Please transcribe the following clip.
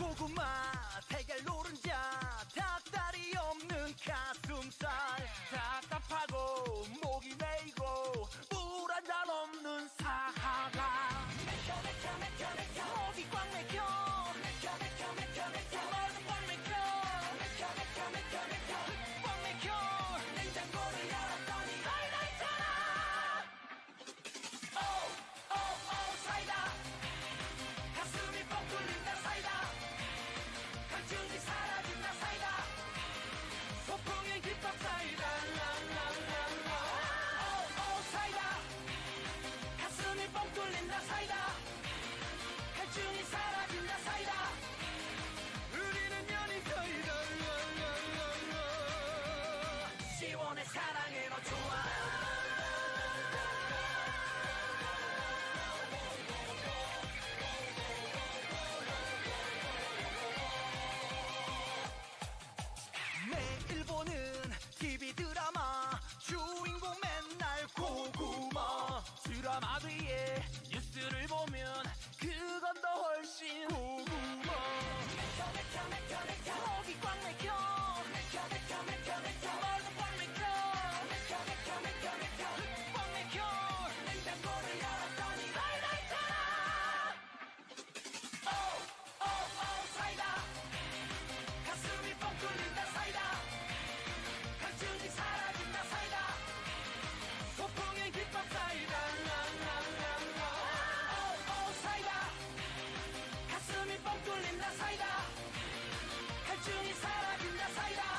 고구마 달걀 노른자 닭다리 없는 가슴살. 뚫린다 사이다. 해충이 사라진다 사이다. なさいだ。海中にさらぎなさいだ